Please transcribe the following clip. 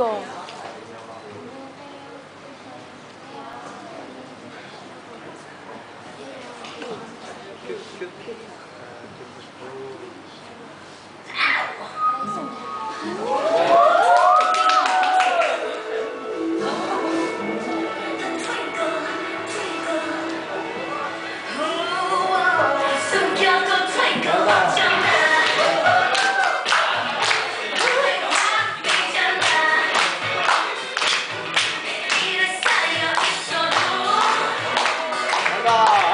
Uh, cute. God.